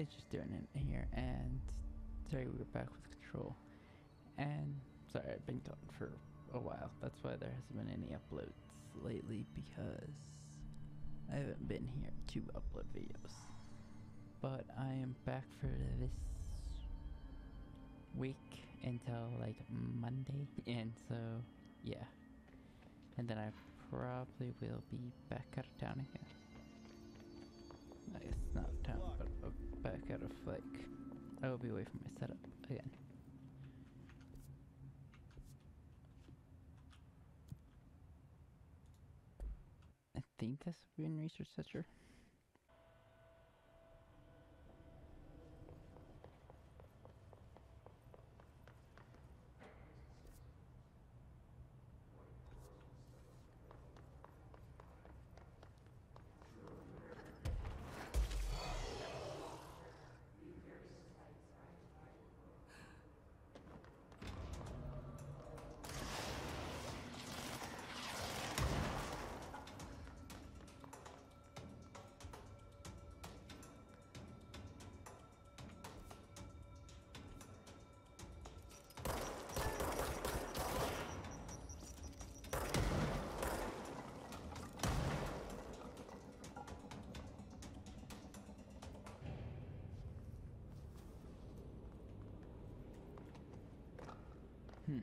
it's just doing it here and sorry we're back with control. And sorry I've been gone for a while. That's why there hasn't been any uploads lately because I haven't been here to upload videos. But I am back for this week until like Monday. And so yeah. And then I probably will be back out of town again. I guess not town, back out of like I will be away from my setup again. I think this will be in Research Center. Hmm.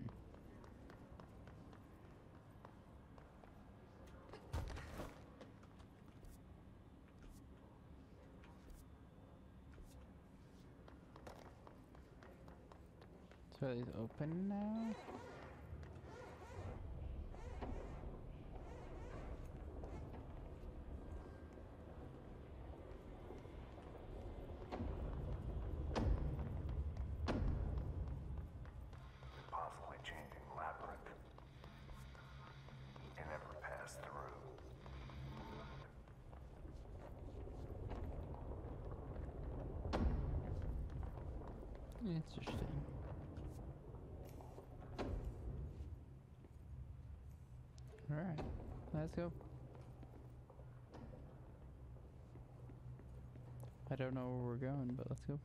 So it's open now? Interesting. Alright, let's go. I don't know where we're going, but let's go.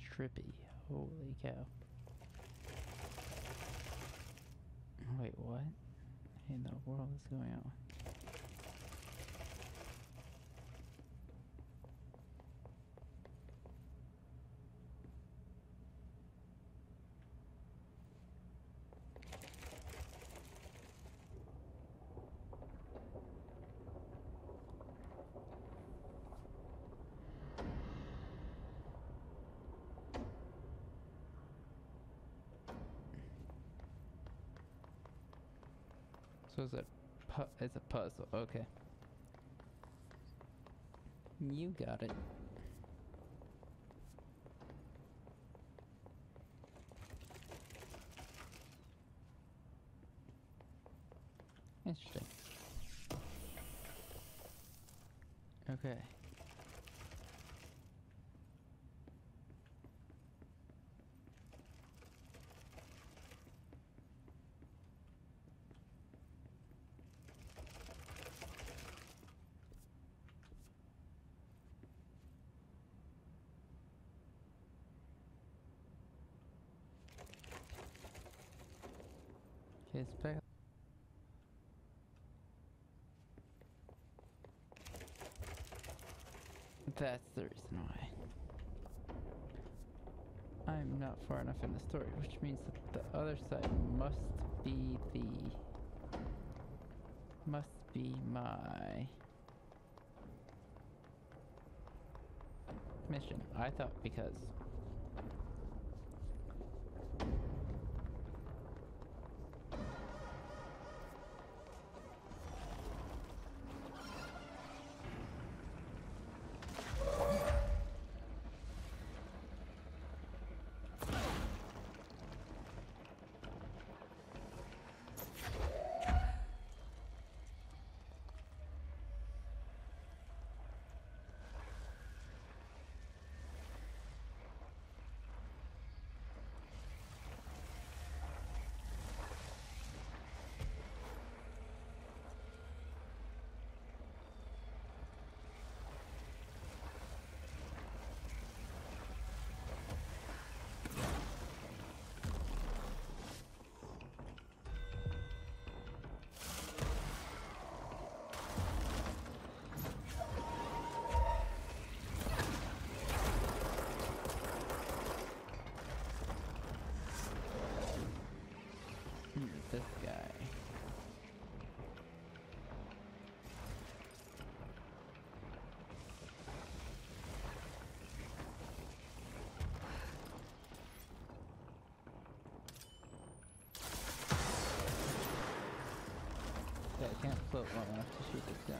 Trippy. Holy cow. Wait, what in the world is going on? So it's a it's a puzzle. Okay. You got it. Interesting. Okay. That's the reason why. I'm not far enough in the story, which means that the other side must be the... Must be my... Mission. I thought because... I can't float long enough to shoot this guy.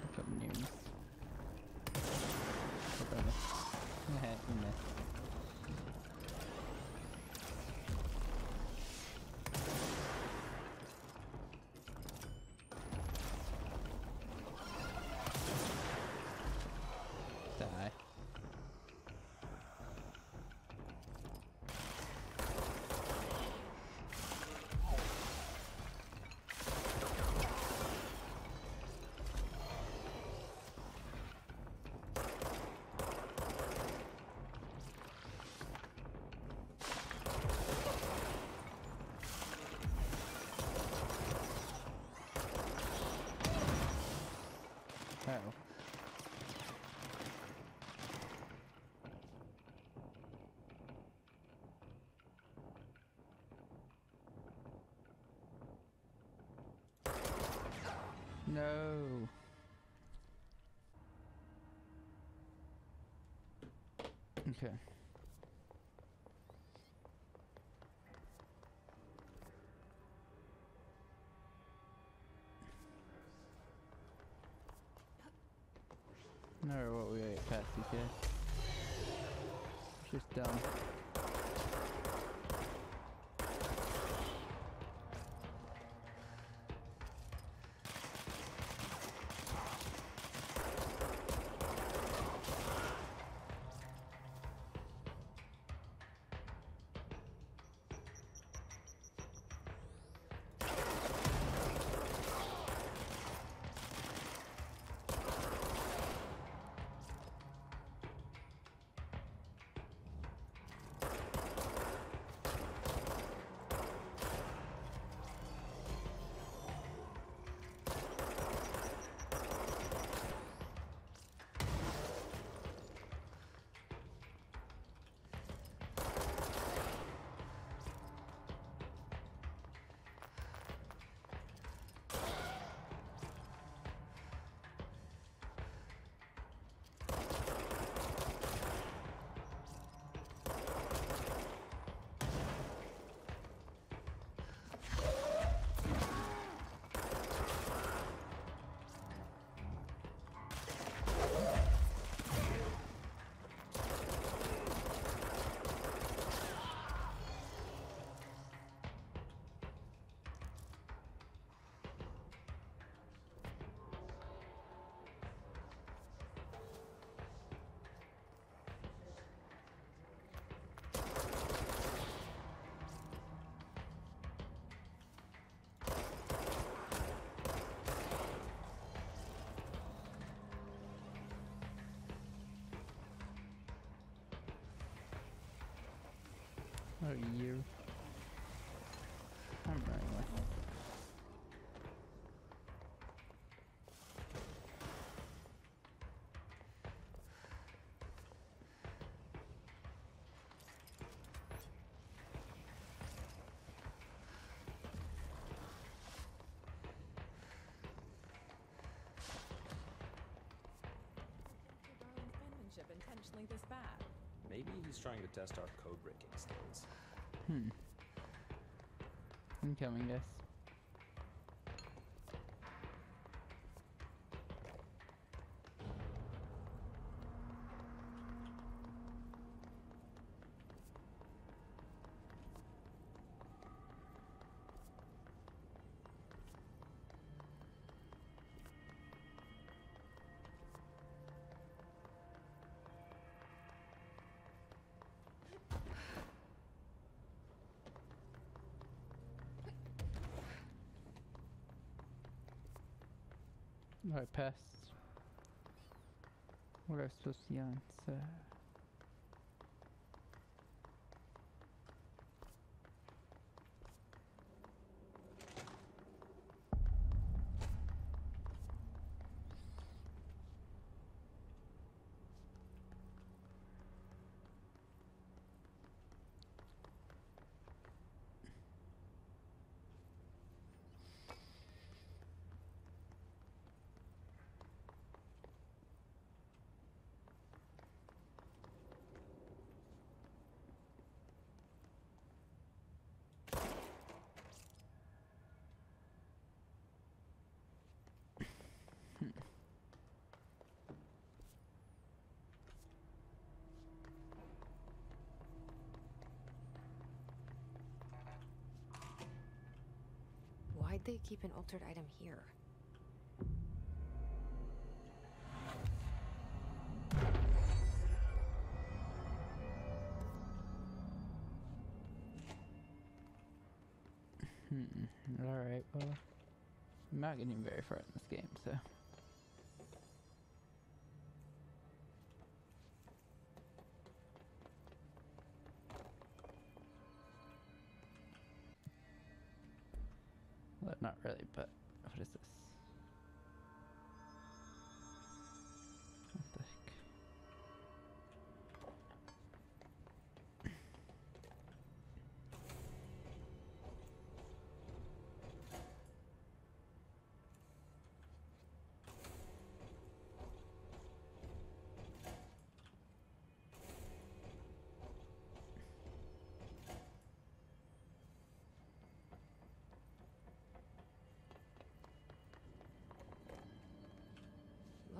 Look up news. Whatever. Yeah, you missed. Die. Oh. No. Okay. No, what we ate past these Just dumb. Intentionally this bad. Maybe he's trying to test our code breaking skills. Hmm. I'm Incoming, guys. I passed. What I was Why'd they keep an altered item here? Hmm. Alright, well. I'm not getting very far in this game, so. Not really, but what is this?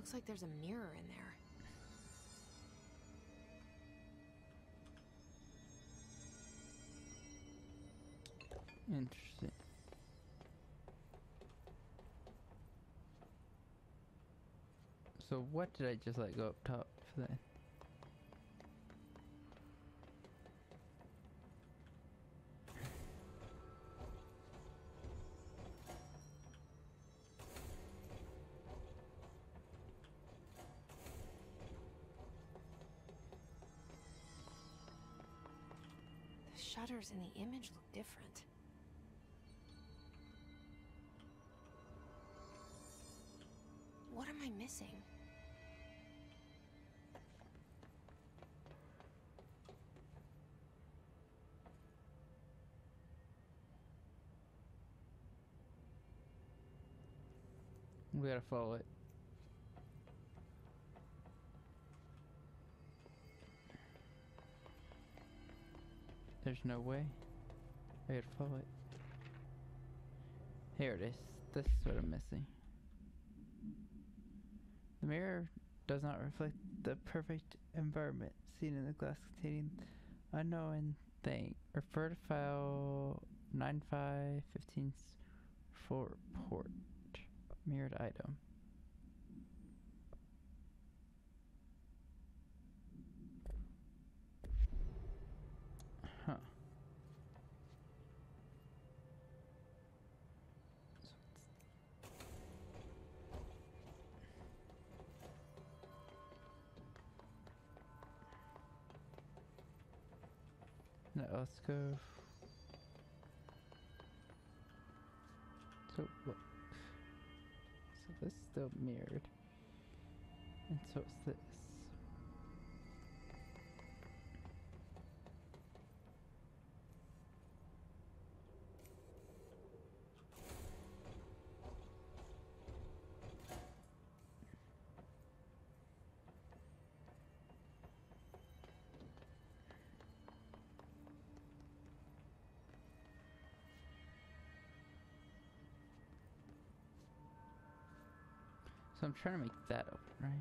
Looks like there's a mirror in there. Interesting. So what did I just let go up top then? The shutters in the image look different. What am I missing? We gotta follow it. There's no way. I gotta follow it. Here it is. This is what I'm missing. The mirror does not reflect the perfect environment seen in the glass containing unknown thing. Refer to file 9515 for port. Mirrored item. So. So this is still mirrored. And so it's this. So I'm trying to make that open, right?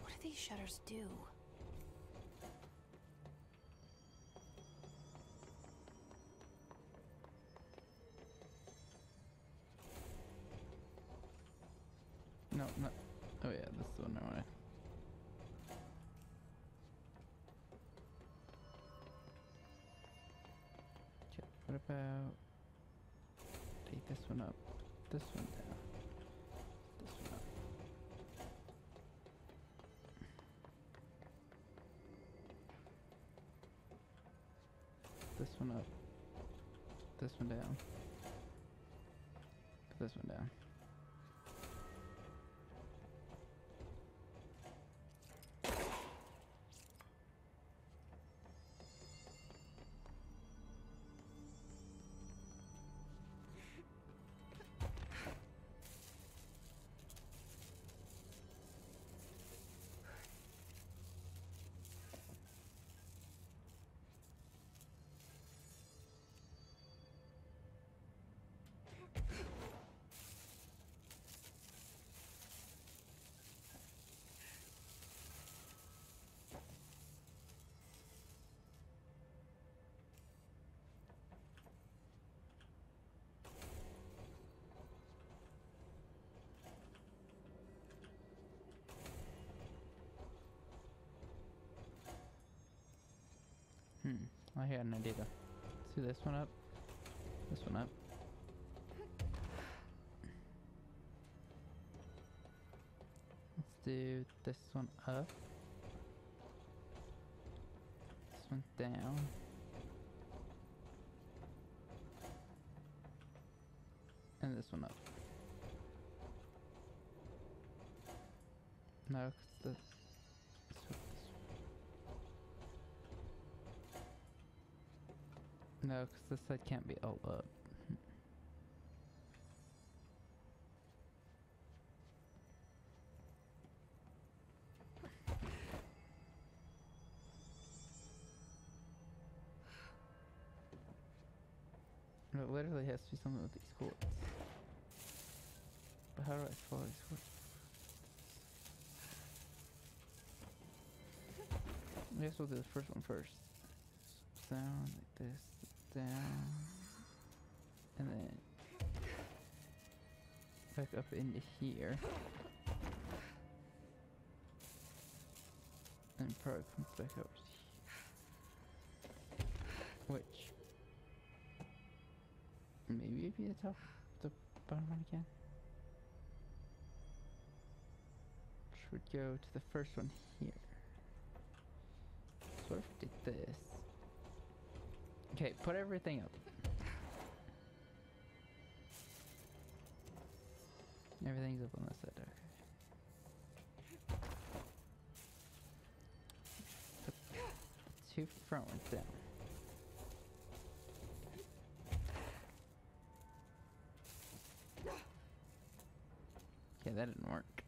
What do these shutters do? Oh, one anyway. Okay, what about take this one up, this one down, this one up. This one up, this one down, put this one down. I had an idea. Let's do this one up. This one up. Let's do this one up. This one down. And this one up. No, 'cause the. let's swap this one. No, because this side can't be all up. It literally has to be something with these chords. But how do I follow these chords? I guess we'll do the first one first. Sound like this, down, and then back up into here. And probably comes back over here. Which maybe it'd be the top, the bottom one again. Which would go to the first one here. So if did this? Okay, put everything up. Everything's up on this side, okay. Two front ones down. Okay, that didn't work.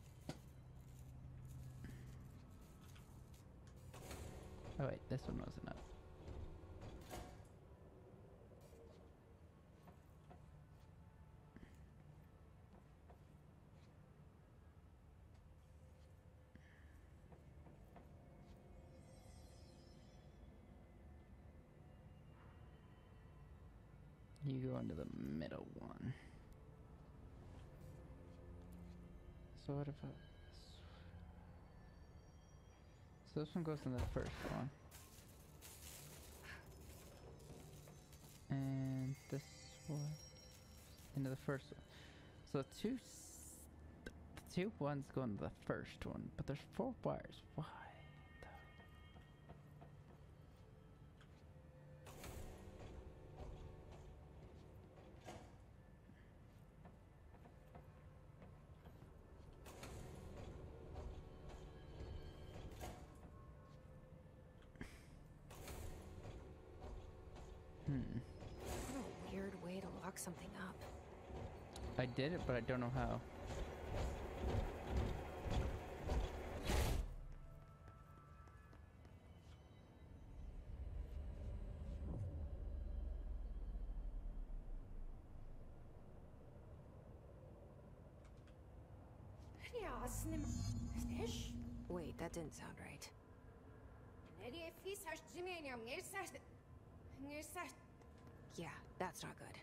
Oh wait, this one wasn't up. You go into the middle one. So what if I... So this one goes in the first one. And this one into the first one. So two two ones go into the first one, but there's four wires. Why? Hmm. What a weird way to lock something up. I did it, but I don't know how. Wait, that didn't sound right. Yeah, that's not good.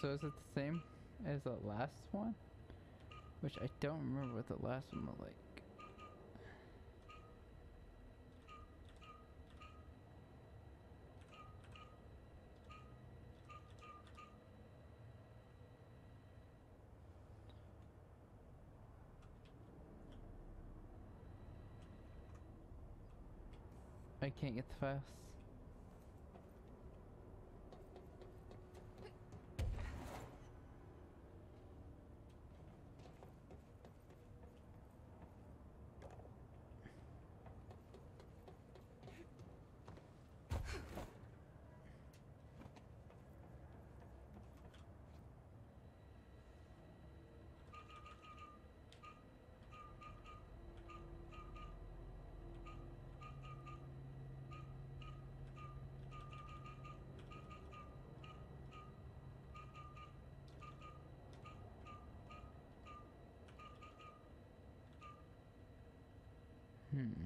So is it the same as the last one? Which I don't remember what the last one looked like. Can't get the files. Hmm. Hmm.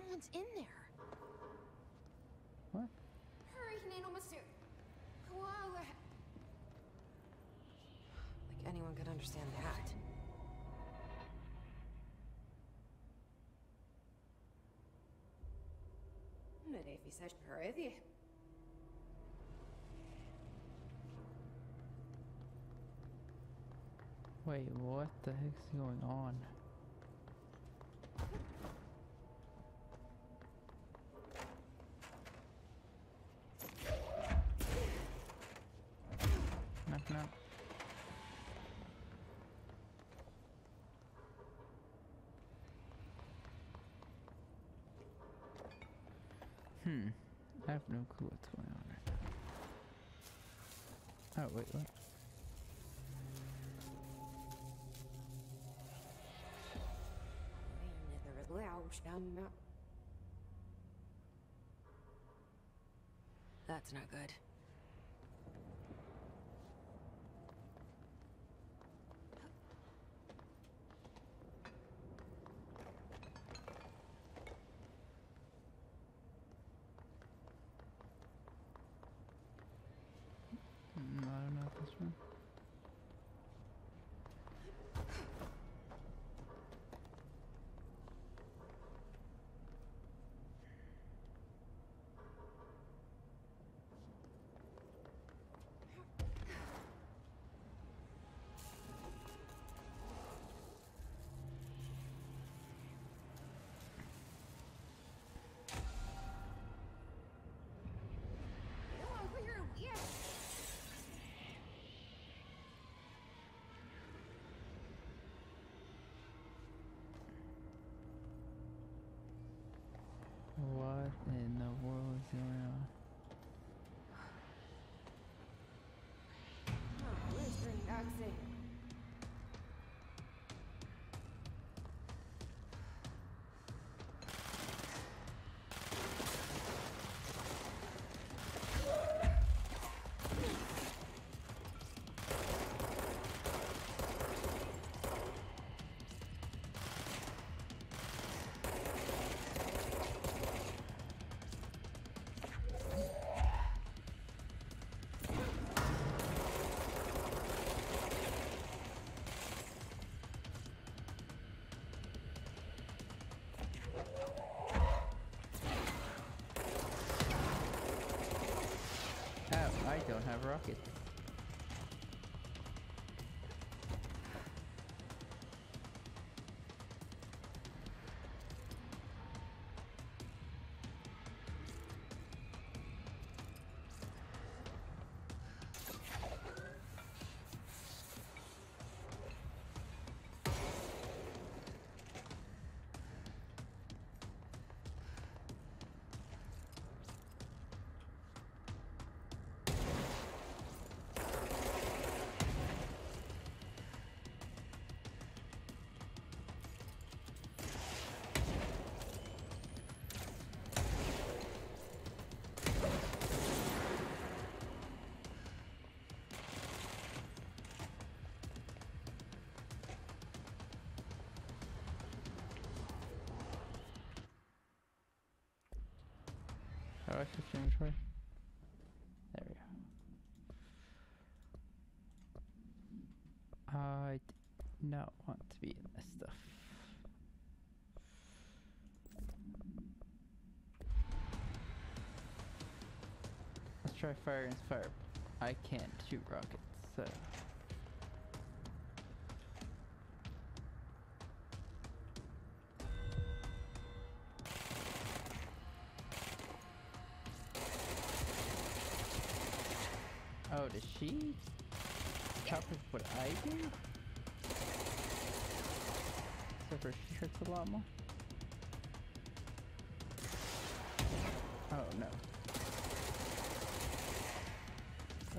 Someone's in there. What? Hurry, Nanomasu. Wow. Like anyone could understand that. Nereye fizeste parede? Wait, what the heck's going on? Knock knock. Hmm. I have no clue what's going on right now. Oh, wait, what? That's not good. Axel. Rockets. I switch inventory? There we go. I d- not want to be in this stuff. Let's try fire against fire. I can't shoot rockets, so. Does she copy what I do? Except for she hurts a lot more. Oh no.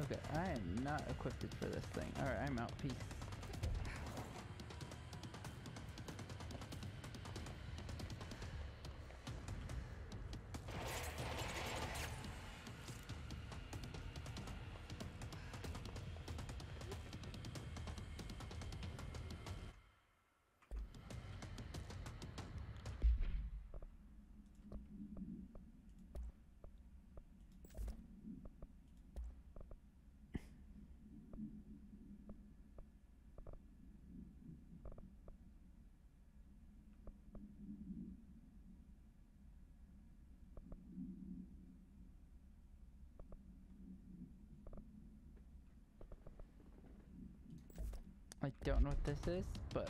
Okay, I am not equipped for this thing. Alright, I'm out. Peace. I don't know what this is, but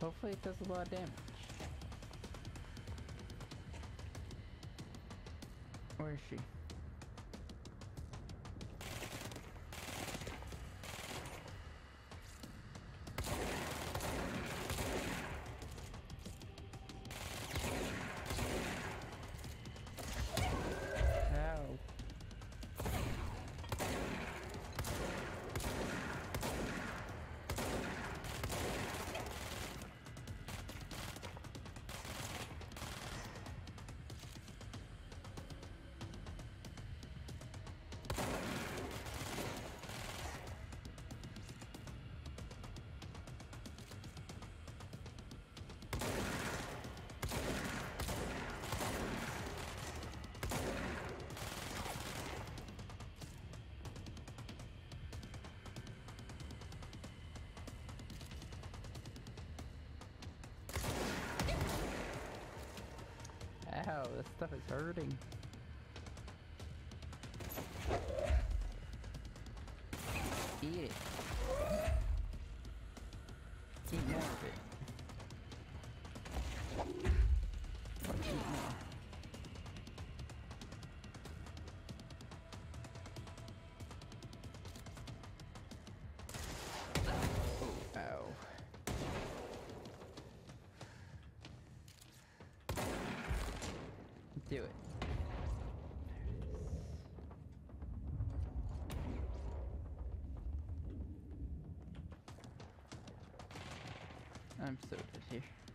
hopefully it does a lot of damage. Where is she? This stuff is hurting. I'm so good here.